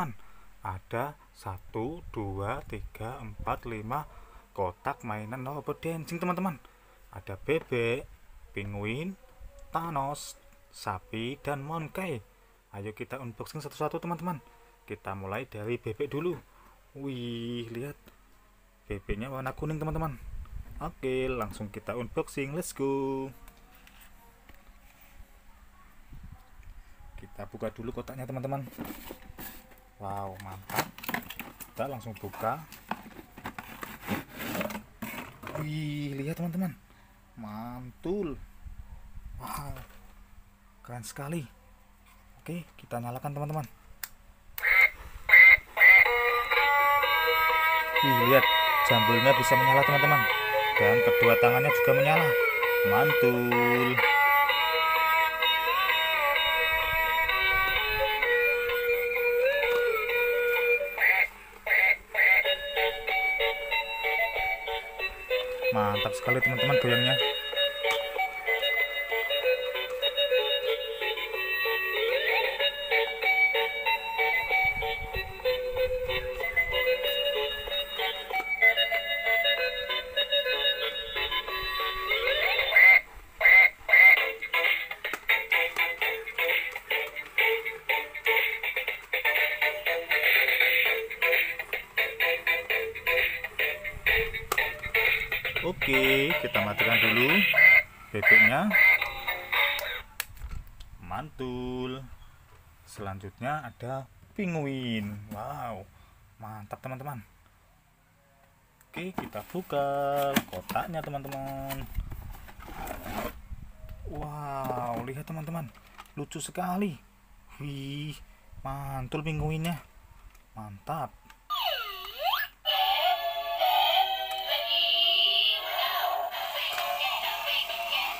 teman-teman. Ada 1 2 3 4 5 kotak mainan. Robot dancing teman-teman? Ada bebek penguin Thanos sapi dan Monkey. Ayo kita unboxing satu-satu teman-teman. Kita mulai dari bebek dulu. Wih lihat. Bebeknya warna kuning teman-teman. Oke langsung kita unboxing. Let's go. Kita buka dulu kotaknya teman-teman wow mantap. Kita langsung buka. Wih lihat teman-teman. Mantul. Wow keren sekali. Oke kita nyalakan teman-teman. Wih lihat jambulnya bisa menyala teman-teman. Dan kedua tangannya juga menyala. Mantul mantap sekali teman-teman goyangnya Oke, kita matikan dulu bebeknya. Mantul. Selanjutnya ada penguin. Wow, mantap teman-teman. Oke, kita buka kotaknya teman-teman. Wow, lihat teman-teman, lucu sekali. Wih, mantul penguinnya. Mantap.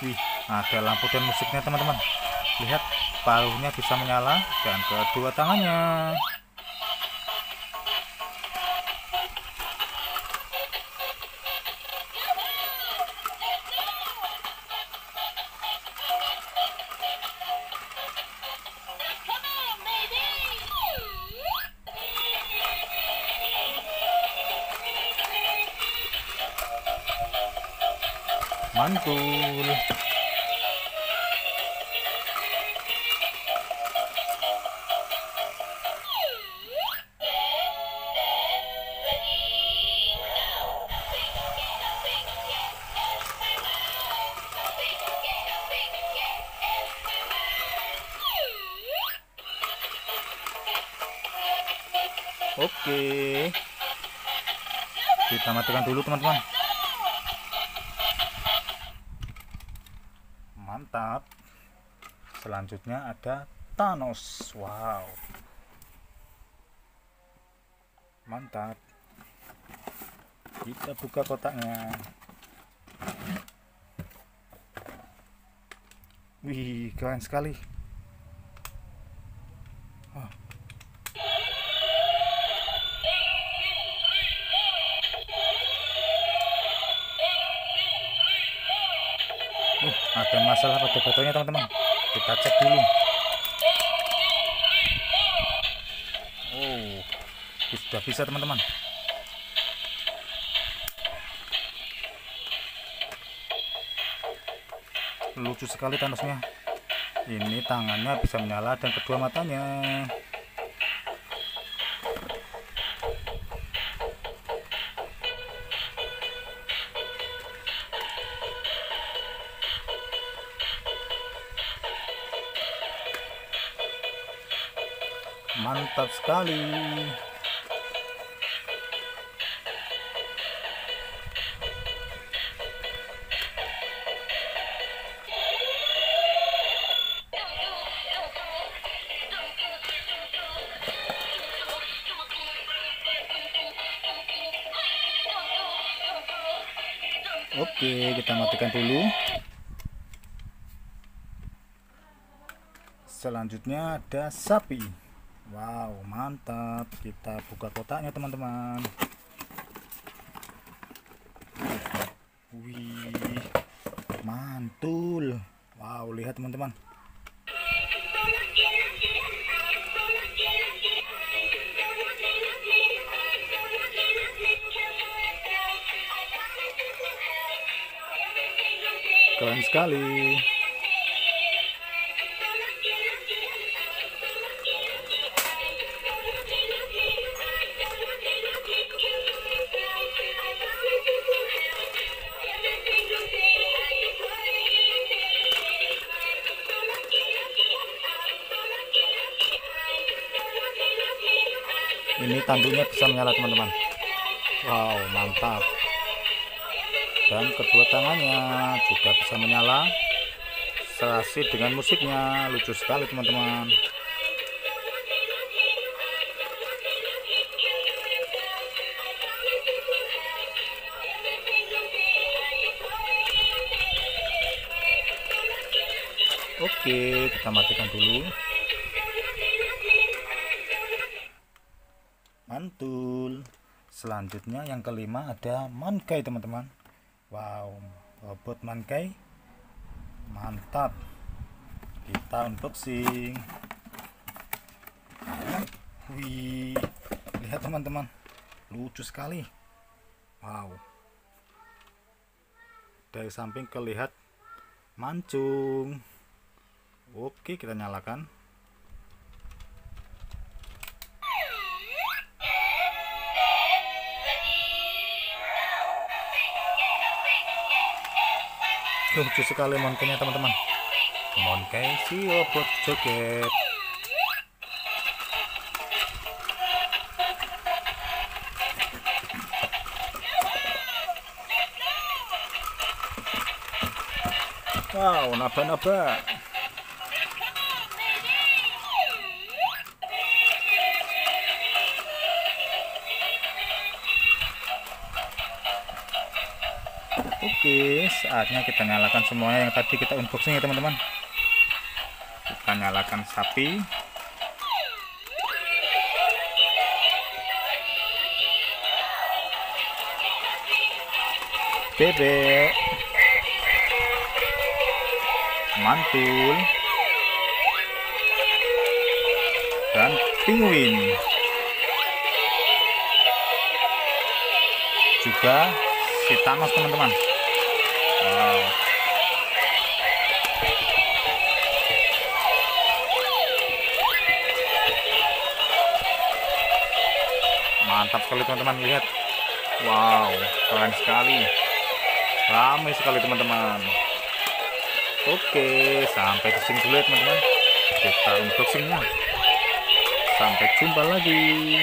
Wih, ada lampu dan musiknya teman-teman. Lihat, paruhnya bisa menyala dan kedua tangannya. Mantul. Oke. Kita matikan dulu teman-teman. Mantap. Selanjutnya ada Thanos. Wow. Mantap. Kita buka kotaknya. Wih, keren sekali. Oh. Uh, ada masalah pada botolnya teman-teman. Kita cek dulu. Oh, sudah bisa teman-teman. Lucu sekali Thanosnya. Ini tangannya bisa menyala dan kedua matanya. Mantap sekali. Oke, kita matikan dulu. Selanjutnya ada sapi wow mantap. Kita buka kotaknya teman-teman. Wih mantul. Wow lihat teman-teman. Keren sekali. Tanduknya bisa menyala teman-teman. Wow mantap. Dan kedua tangannya juga bisa menyala serasi dengan musiknya lucu sekali teman-teman. Oke, kita matikan dulu. Selanjutnya yang kelima ada mankai teman-teman. Wow, robot mankai. Mantap. Kita unboxing. Wih, lihat teman-teman. Lucu sekali. Wow. Dari samping kelihat mancung. Oke, kita nyalakan. Lucu sekali monkeynya teman-teman. Monkey si robot joget. Wow, naba-naba. Oke, saatnya kita nyalakan semuanya yang tadi kita unboxing ya teman-teman. Kita nyalakan sapi. Bebek. Mantul. Dan penguin. Juga si Thanos teman-teman mantap sekali teman-teman. Lihat. Wow keren sekali. Ramai sekali teman-teman. Oke sampai di sini dulu ya teman-teman. Kita unboxingnya. Sampai jumpa lagi